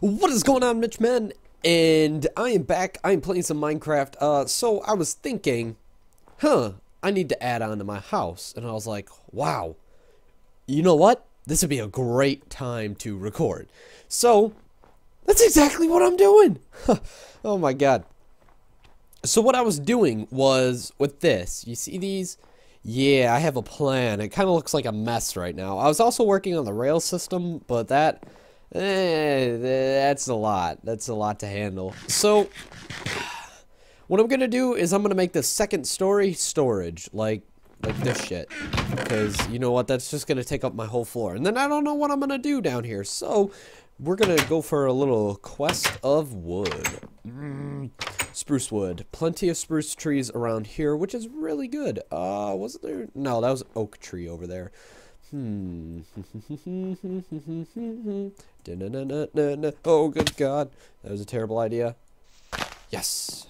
What is going on, Mitch Man? And I am back. I am playing some Minecraft. Uh, so I was thinking, huh, I need to add on to my house. And I was like, wow, you know what? This would be a great time to record. So that's exactly what I'm doing. oh my god. So what I was doing was with this. You see these? Yeah, I have a plan. It kind of looks like a mess right now. I was also working on the rail system, but that Eh, that's a lot. That's a lot to handle. So, what I'm gonna do is I'm gonna make the second story storage, like, like this shit. Because, you know what, that's just gonna take up my whole floor. And then I don't know what I'm gonna do down here. So, we're gonna go for a little quest of wood. Mm, spruce wood. Plenty of spruce trees around here, which is really good. Uh, wasn't there? No, that was oak tree over there. Hmm. oh, good God. That was a terrible idea. Yes.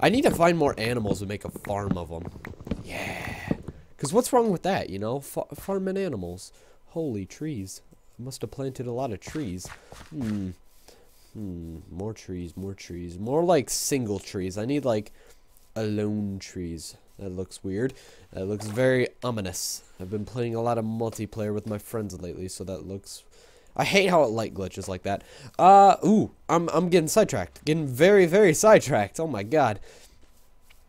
I need to find more animals and make a farm of them. Yeah. Because what's wrong with that, you know? F farming animals. Holy trees. I must have planted a lot of trees. Hmm. Hmm. More trees, more trees. More like single trees. I need like alone trees. That looks weird. That looks very ominous. I've been playing a lot of multiplayer with my friends lately, so that looks... I hate how it light glitches like that. Uh, ooh, I'm, I'm getting sidetracked. Getting very, very sidetracked. Oh my god.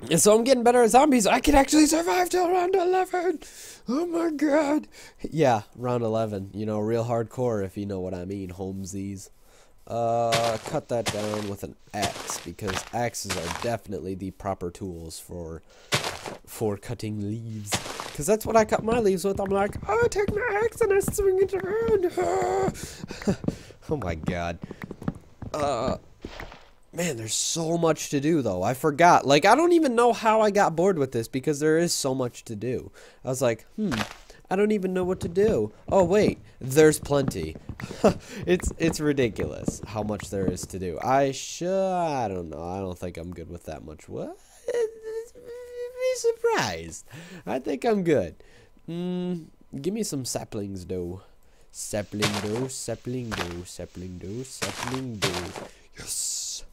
And so I'm getting better at zombies. I can actually survive till round 11. Oh my god. Yeah, round 11. You know, real hardcore if you know what I mean, Holmesies. Uh, cut that down with an axe because axes are definitely the proper tools for for cutting leaves. Because that's what I cut my leaves with. I'm like, oh, take my axe and I swing it around. oh my god. Uh, man, there's so much to do though. I forgot. Like, I don't even know how I got bored with this because there is so much to do. I was like, hmm, I don't even know what to do. Oh wait, there's plenty. it's it's ridiculous how much there is to do. I should I don't know. I don't think I'm good with that much. What? Surprised. I think I'm good. Mm, give me some saplings though. Sapling though, sapling though, sapling though, sapling dough. Yes.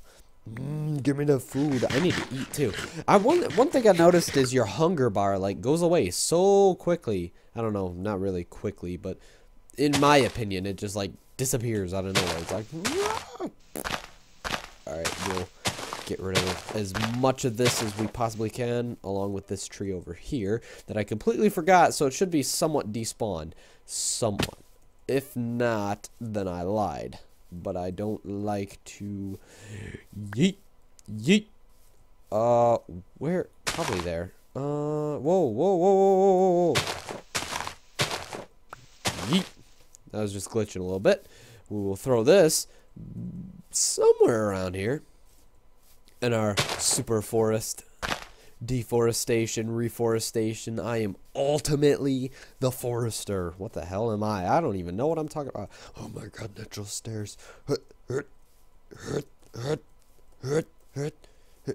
Mm, give me the food. I need to eat too. I one one thing I noticed is your hunger bar like goes away so quickly. I don't know, not really quickly, but in my opinion, it just like disappears out of nowhere. It's like, all right, we'll get rid of as much of this as we possibly can, along with this tree over here that I completely forgot. So it should be somewhat despawned, somewhat. If not, then I lied but I don't like to yeet yeet. Uh, where? Probably there. Uh, whoa, whoa, whoa, whoa, whoa, whoa. Yeet. That was just glitching a little bit. We will throw this somewhere around here in our super forest deforestation, reforestation. I am ultimately the forester. What the hell am I? I don't even know what I'm talking about. Oh my god, natural stairs. Hurt, hurt, hurt, hurt, hurt, hurt,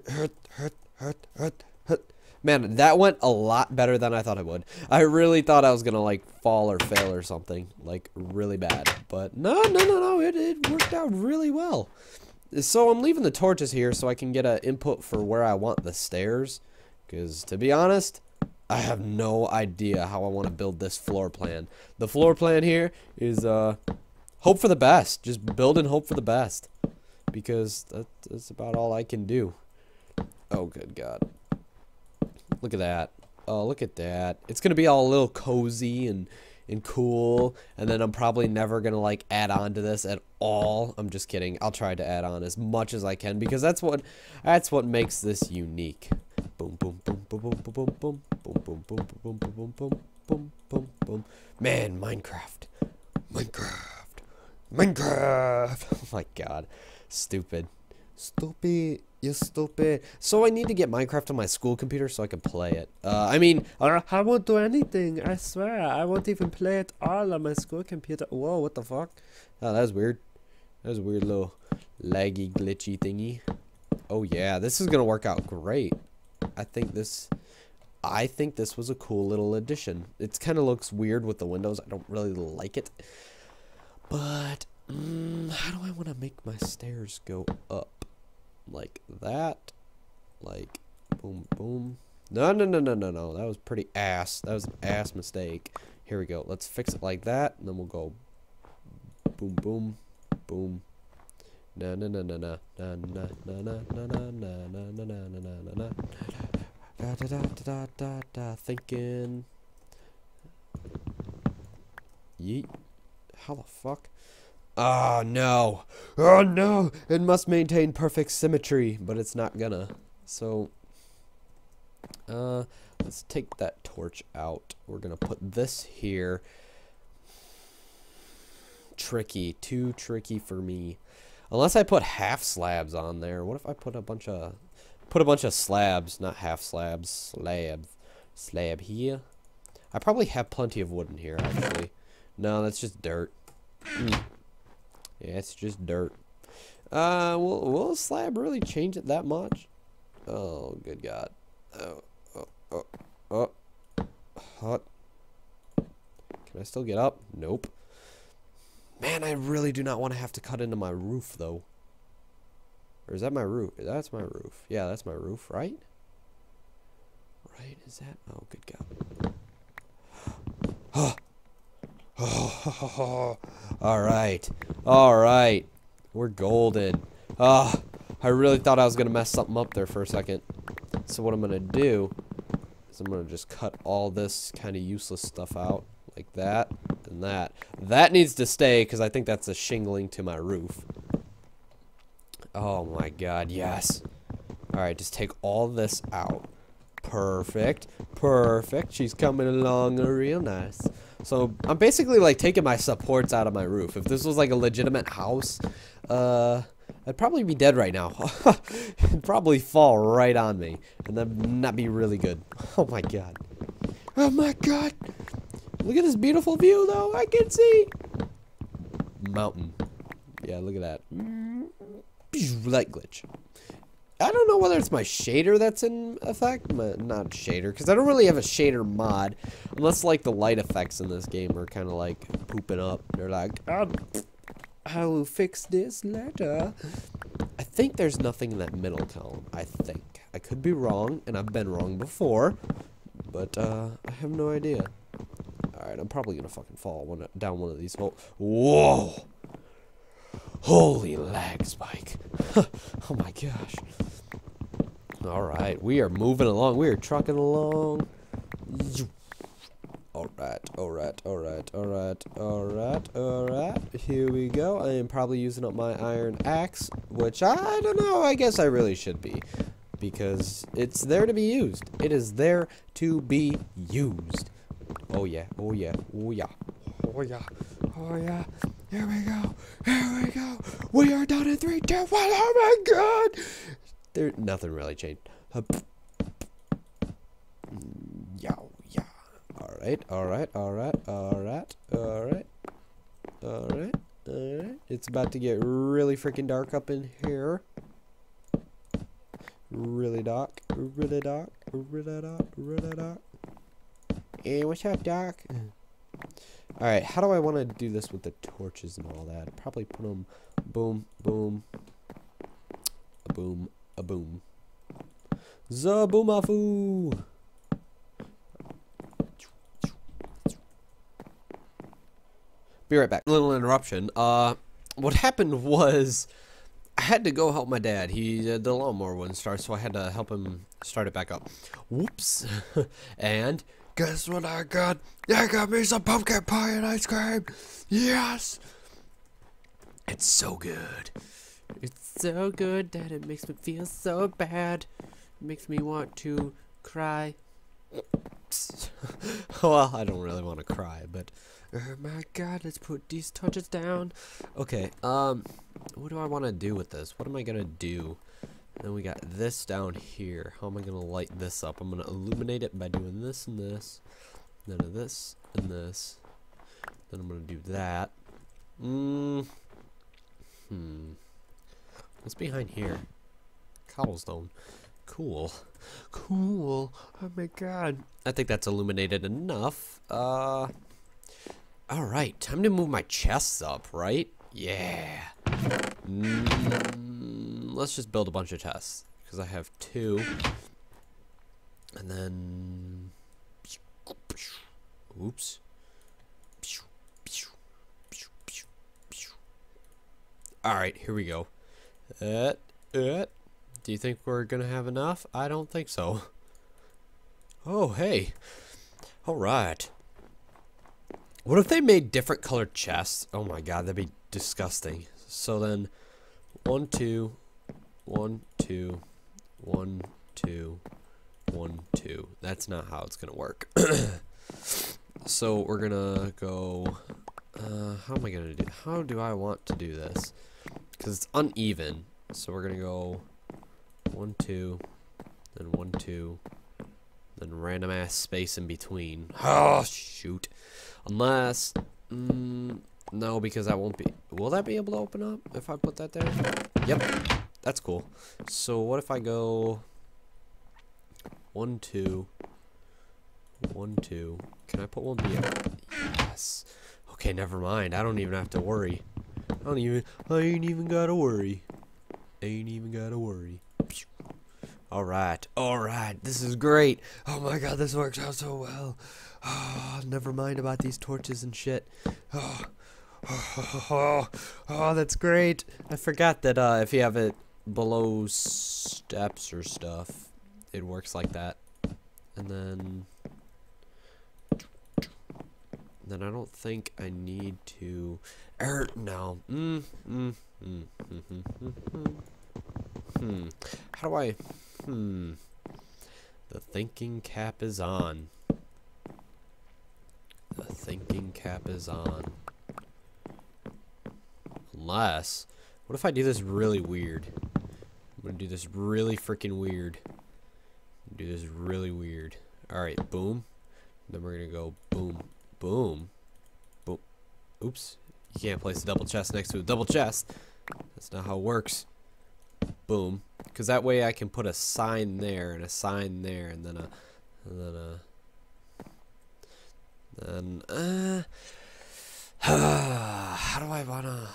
hurt, hurt, hurt, hurt. Man, that went a lot better than I thought it would. I really thought I was gonna like fall or fail or something, like really bad. But no, no, no, no, it, it worked out really well. So I'm leaving the torches here so I can get an input for where I want the stairs. Because, to be honest, I have no idea how I want to build this floor plan. The floor plan here is uh, hope for the best. Just build and hope for the best. Because that's about all I can do. Oh, good God. Look at that. Oh, look at that. It's going to be all a little cozy and and cool and then I'm probably never gonna like add on to this at all I'm just kidding I'll try to add on as much as I can because that's what that's what makes this unique boom, boom, boom, boom, boom, boom, boom, boom, boom, boom, boom, boom, boom, boom, boom, boom, boom, boom. Man, Minecraft, Minecraft, Minecraft. Oh my god, stupid, stupid. You stupid. So I need to get Minecraft on my school computer so I can play it. Uh, I mean, I won't do anything. I swear. I won't even play it all on my school computer. Whoa, what the fuck? Oh, that was weird. That was a weird little laggy, glitchy thingy. Oh yeah, this is gonna work out great. I think this I think this was a cool little addition. It kind of looks weird with the windows. I don't really like it. But mm, how do I want to make my stairs go up? Like that? Like boom, boom. No, no, no, no, no, no. That was pretty ass. That was an ass mistake. Here we go. Let's fix it like that. And then we'll go boom, boom, boom. Na na na na na na na na na na na na na na na na na da da da da da da thinking Yeet. How the fuck? Oh no. Oh no. It must maintain perfect symmetry, but it's not gonna. So uh let's take that torch out. We're gonna put this here. Tricky, too tricky for me. Unless I put half slabs on there. What if I put a bunch of put a bunch of slabs, not half slabs, slab, Slab here. I probably have plenty of wood in here actually. No, that's just dirt. Mm. Yeah, it's just dirt. Uh, will, will a slab really change it that much? Oh, good God. Oh, oh, oh, oh. Hot. Can I still get up? Nope. Man, I really do not want to have to cut into my roof, though. Or is that my roof? That's my roof. Yeah, that's my roof, right? Right, is that? Oh, good God. Oh. All right. All right. We're golden. Ah, oh, I really thought I was going to mess something up there for a second. So what I'm going to do is I'm going to just cut all this kind of useless stuff out like that and that. That needs to stay because I think that's a shingling to my roof. Oh my god, yes. Alright, just take all this out. Perfect. Perfect. She's coming along real nice. So I'm basically like taking my supports out of my roof. If this was like a legitimate house, uh, I'd probably be dead right now. It'd probably fall right on me. And then not be really good. Oh my god. Oh my god. Look at this beautiful view though. I can see. Mountain. Yeah, look at that. Light glitch. I don't know whether it's my shader that's in effect. My, not shader, because I don't really have a shader mod. Unless, like, the light effects in this game are kind of, like, pooping up. They're like, I will fix this later. I think there's nothing in that middle column. I think. I could be wrong, and I've been wrong before. But, uh, I have no idea. Alright, I'm probably gonna fucking fall one, down one of these. holes. Whoa! Holy lag spike. oh my gosh. Alright, we are moving along. We are trucking along. Alright, alright, alright, alright, alright, alright. Here we go. I am probably using up my iron axe, which I don't know. I guess I really should be. Because it's there to be used. It is there to be used. Oh yeah, oh yeah, oh yeah, oh yeah, oh yeah. Here we go, here we go. We are done in three, two, one. Oh my god! There, nothing really changed. Yeah, mm, yeah. All right, all right, all right, all right, all right, all right, all right. It's about to get really freaking dark up in here. Really dark, really dark, really dark, really dark. Hey, what's up, Doc? Mm. Alright, how do I want to do this with the torches and all that? Probably put them boom, boom, a boom, a boom. Zaboomafu! Be right back. Little interruption. Uh, what happened was I had to go help my dad. He uh, the lawnmower wouldn't start, so I had to help him start it back up. Whoops! and Guess what I got? I got me some pumpkin pie and ice cream. Yes. It's so good. It's so good that it makes me feel so bad. It makes me want to cry. well, I don't really want to cry, but oh my god, let's put these touches down. Okay, um, what do I want to do with this? What am I gonna do? Then we got this down here. How am I going to light this up? I'm going to illuminate it by doing this and this. Then this and this. Then I'm going to do that. Mm. Hmm. What's behind here? Cobblestone. Cool. Cool. Oh my god. I think that's illuminated enough. Uh. Alright, time to move my chests up, right? Yeah. Mm, let's just build a bunch of chests. Because I have two. And then. Oops. Alright, here we go. Uh, uh, do you think we're gonna have enough? I don't think so. Oh, hey. Alright. What if they made different colored chests? Oh my god, that'd be disgusting. So then, one, two, one, two, one, two, one, two. That's not how it's gonna work. so we're gonna go. Uh, how am I gonna do? How do I want to do this? Because it's uneven. So we're gonna go one, two, then one, two, then random ass space in between. Oh shoot! Unless, mm, no, because that won't be. Will that be able to open up if I put that there? Yep, that's cool. So what if I go one, two, one, two? Can I put one B? Yes. Okay, never mind. I don't even have to worry. I don't even. I ain't even gotta worry. Ain't even gotta worry. All right, all right. This is great. Oh my god, this works out so well. Oh, never mind about these torches and shit. Oh, oh, oh, oh, that's great. I forgot that uh, if you have it below steps or stuff, it works like that. And then, then I don't think I need to. Er, no. Mm, mm, mm, mm, mm, mm, mm. Hmm. How do I? Hmm. The thinking cap is on. The thinking cap is on. Unless, what if I do this really weird? Do this really freaking weird. Do this really weird. Alright, boom. Then we're gonna go boom, boom, boom. Oops. You can't place a double chest next to a double chest. That's not how it works. Boom. Because that way I can put a sign there and a sign there and then a, and then a, then, uh, how do I wanna,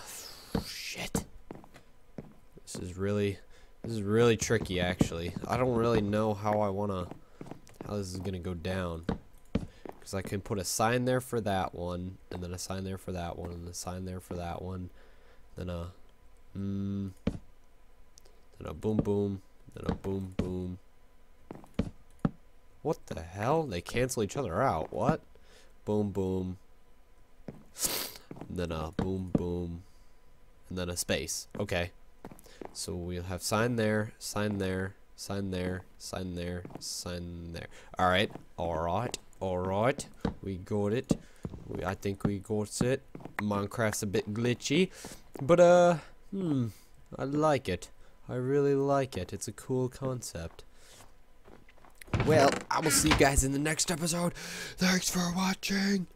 shit. This is really, this is really tricky actually. I don't really know how I wanna, how this is gonna go down. Because I can put a sign there for that one, and then a sign there for that one, and a sign there for that one, then a, hmm, then a boom boom, then a boom boom. What the hell? They cancel each other out. What? Boom boom. And then a boom boom. And then a space. Okay. So we'll have sign there, sign there, sign there, sign there, sign there. Alright, alright, alright. We got it. We, I think we got it. Minecraft's a bit glitchy. But, uh, hmm, I like it. I really like it. It's a cool concept. Well, I will see you guys in the next episode. Thanks for watching.